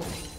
deployed.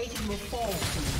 Plating will fall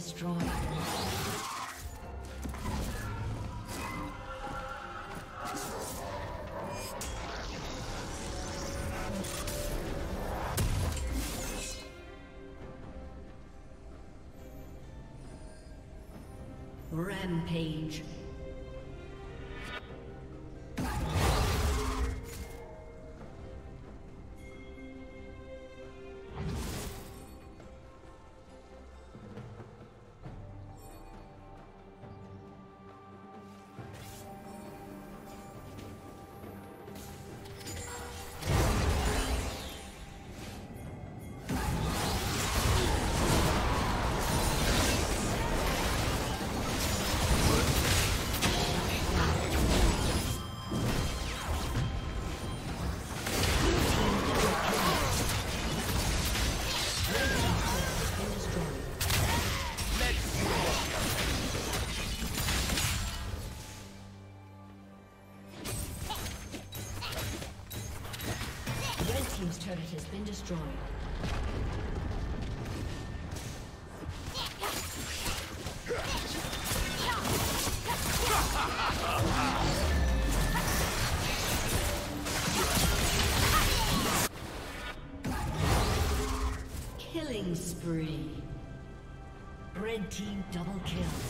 Destroyed. Rampage. Destroyed. Killing spree. Red team double kill.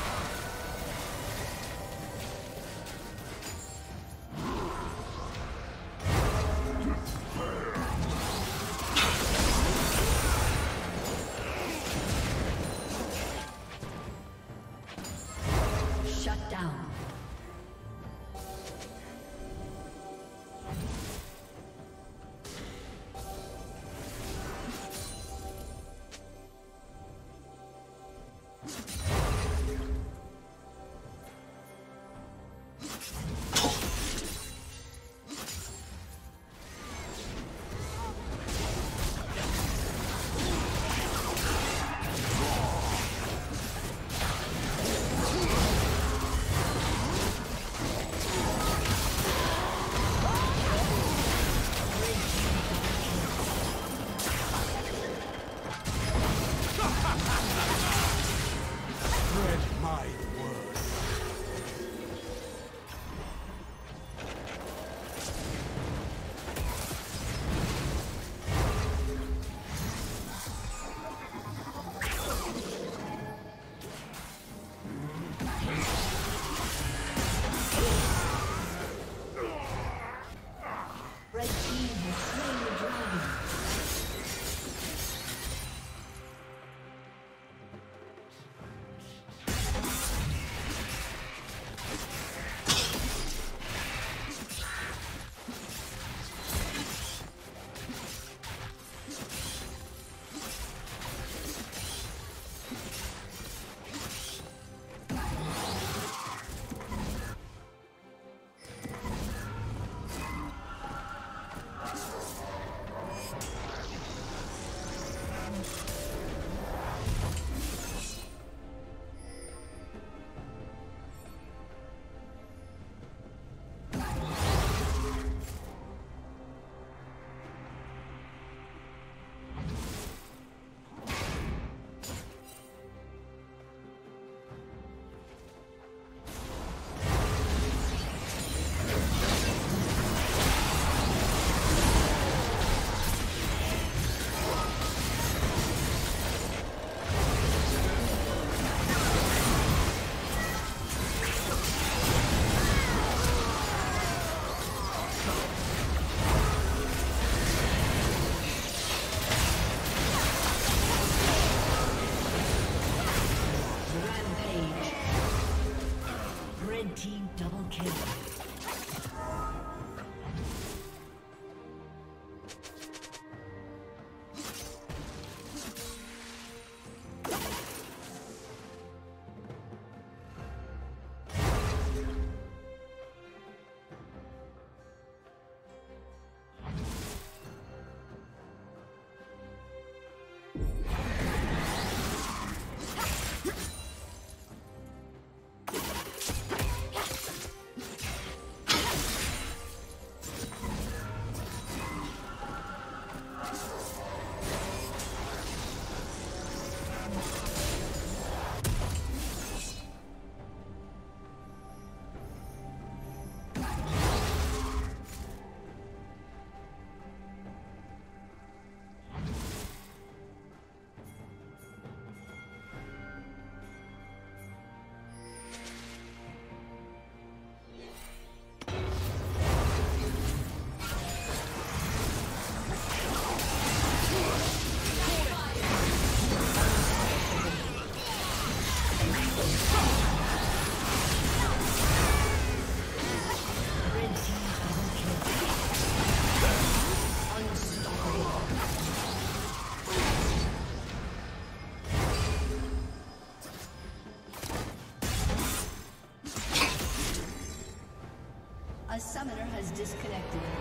Disconnected.